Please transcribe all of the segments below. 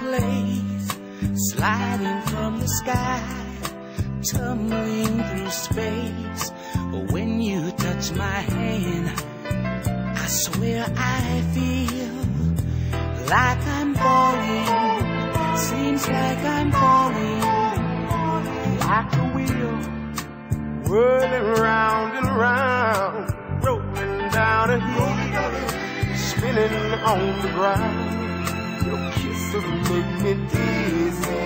place, sliding from the sky, tumbling through space. When you touch my hand, I swear I feel like I'm falling. Seems like I'm falling, like a wheel, whirling round and round, rolling down a hill, spinning on the ground. Your kiss will make me dizzy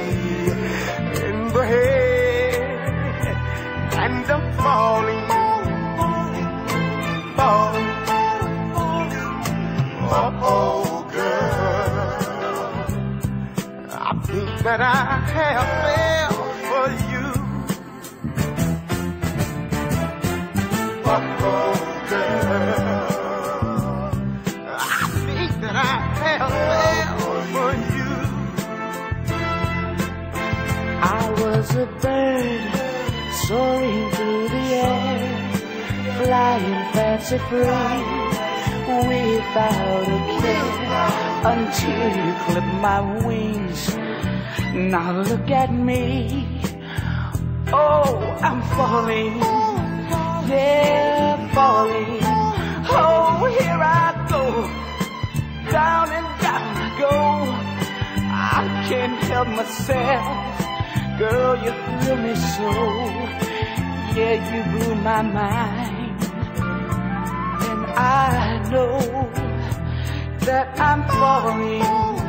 in the head, and I'm falling, falling, oh, oh girl. I think that I have fell for you. Oh, oh girl. Was a bird soaring through the air, flying fancy free without a care until you clip my wings. Now look at me. Oh, I'm falling. Yeah, falling. Oh, here I go. Down and down I go. I can't help myself. Girl, you thrill me so. Yeah, you blew my mind. And I know that I'm falling.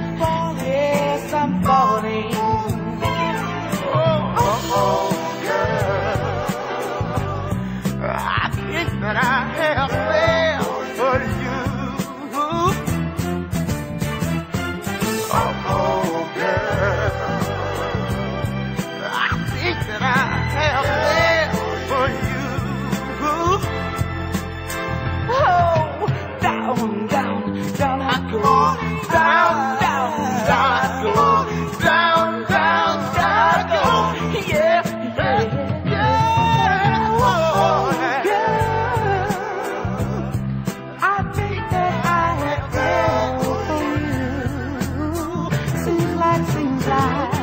I have